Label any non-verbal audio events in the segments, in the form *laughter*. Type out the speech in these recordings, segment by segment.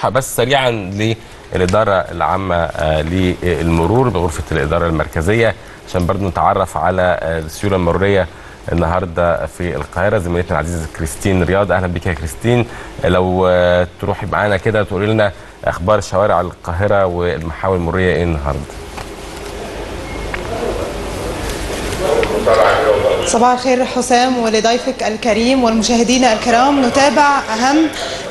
نروح بس سريعا للإدارة العامة آه، للمرور بغرفة الإدارة المركزية عشان برضو نتعرف على آه، السيولة المرورية النهارده في القاهرة. زميلتنا العزيزه كريستين رياض أهلا بك يا كريستين. لو آه، تروحي معانا كده تقولي لنا أخبار شوارع القاهرة والمحاور المرورية إيه النهارده؟ صباح الخير حسام ولضيفك الكريم والمشاهدين الكرام. نتابع أهم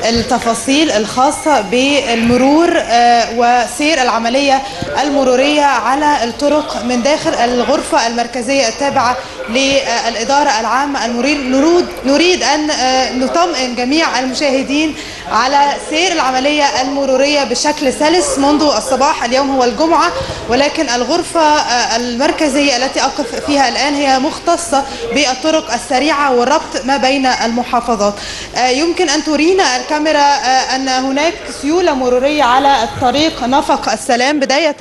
التفاصيل الخاصة بالمرور آه، وسير العملية المرورية على الطرق من داخل الغرفة المركزية التابعة للإدارة العامة المرور نريد, نريد أن آه، نطمئن جميع المشاهدين على سير العملية المرورية بشكل سلس منذ الصباح. اليوم هو الجمعة ولكن الغرفة آه، المركزية التي أقف فيها الآن هي مختصة بالطرق السريعة والربط ما بين المحافظات. آه، يمكن أن ترينا الكاميرا أن هناك سيولة مرورية على الطريق. نفق السلام بداية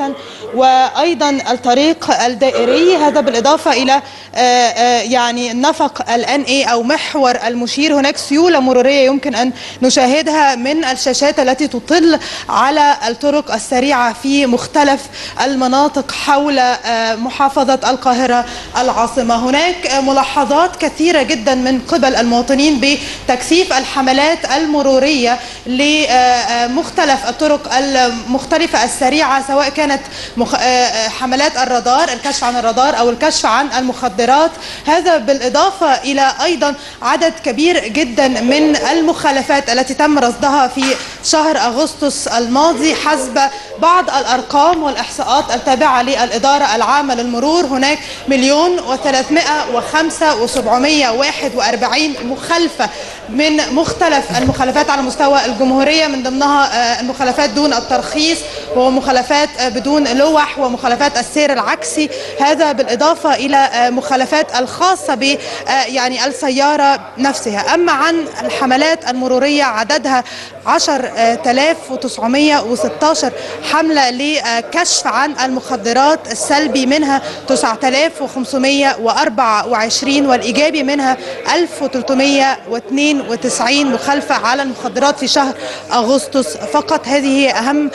وأيضا الطريق الدائري هذا بالإضافة إلى آه، آه، يعني نفق الان اي أو محور المشير. هناك سيولة مرورية يمكن أن نشاهدها من الشاشات التي تطل على الطرق السريعة في مختلف المناطق حول آه، محافظة القاهرة العاصمة. هناك ملاحظات كثيرة جدا من قبل المواطنين بتكثيف الحملات المرورية لمختلف الطرق المختلفة السريعة سواء كانت مخ... آه، آه، حملات الرادار الكشف عن الرادار أو الكشف عن المخدرات. هذا بالإضافة إلى أيضا عدد كبير جدا من المخالفات التي تم رصدها في شهر أغسطس الماضي حسب بعض الأرقام والإحصاءات التابعة للإدارة العامة للمرور. هناك مليون و305 و741 مخالفة من مختلف المخالفات على مستوى الجمهورية من ضمنها آه، المخالفات دون الترخيص. ومخالفات آه، بدون لوح ومخالفات السير العكسي هذا بالإضافة إلى آه، مخالفات الخاصة ب آه، يعني السيارة نفسها. أما عن الحملات المرورية عددها 10916 حملة لكشف عن المخدرات السلبي منها 9524 والإيجابي منها 1392 مخالفة على المخدرات في شهر أغسطس. فقط هذه هي أهم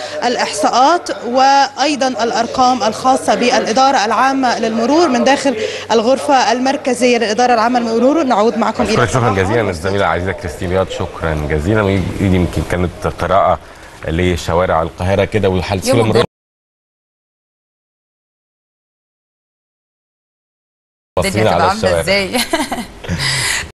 الاحصاءات وأيضا الأرقام الخاصة بالإدارة العامة للمرور من داخل الغرفة المركزية للإدارة العامة للمرور. نعود معكم شكرا شكرا جزيلا الزميله العزيزه كريستين رياض. شكرا جزيلا. ويمكن كانت قراءة لشوارع القاهرة كده والحاله السيوله يوم المروريه الدنيا على عاملة إزاي؟ *laughs*